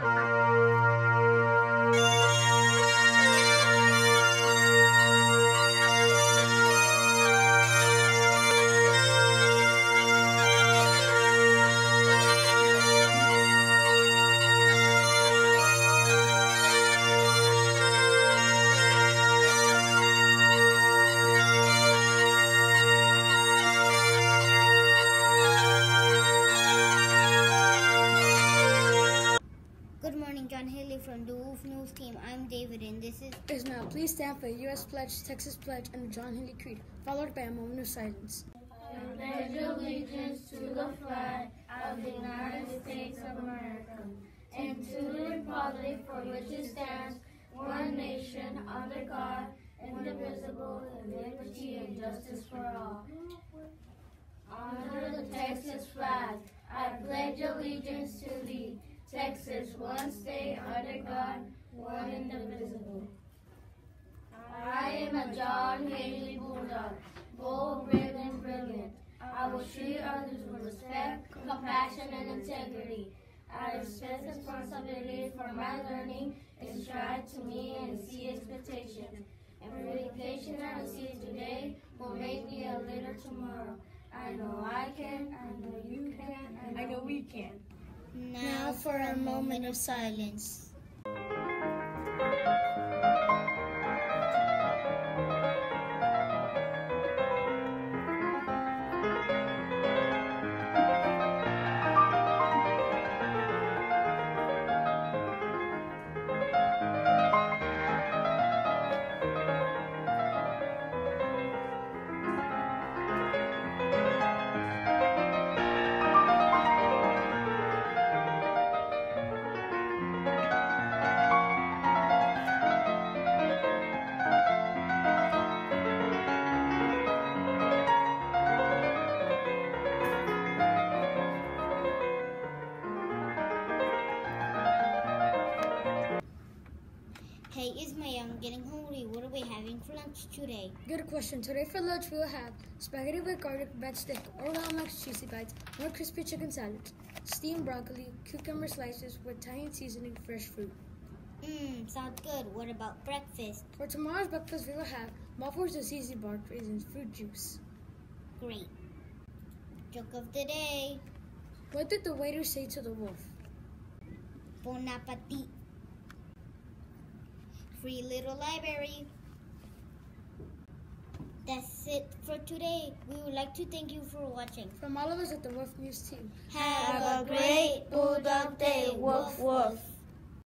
Good from the Wolf News team. I'm David, and this is Ismail, please stand for the U.S. pledge, Texas pledge, and the John Haley Creed, followed by a moment of silence. I pledge allegiance to the flag of the United States of America and to the republic for which it stands, one nation, under God, indivisible, with liberty and justice for all. Under the Texas flag, I pledge allegiance to thee, Texas, one state under God, one indivisible. I am a John Haley Bulldog, bold, brave, and brilliant. I will treat others with respect, compassion, and integrity. I accept responsibility for my learning and strive to meet and exceed expectations. Every education I receive today will make me a leader tomorrow. I know I can, I know you can, I know we can. Now for a moment of silence. I'm getting hungry. What are we having for lunch today? Good question. Today for lunch we'll have spaghetti with garlic bread stick, Oreo max cheesy bites, more crispy chicken salad, steamed broccoli, cucumber slices with Italian seasoning, fresh fruit. Mmm, sounds good. What about breakfast? For tomorrow's breakfast we will have muffins with easy bar, raisins, fruit juice. Great. Joke of the day. What did the waiter say to the wolf? Bon appetit. Free little library. That's it for today. We would like to thank you for watching. From all of us at the Wolf News team. Have a great Bulldog Day, Wolf woof.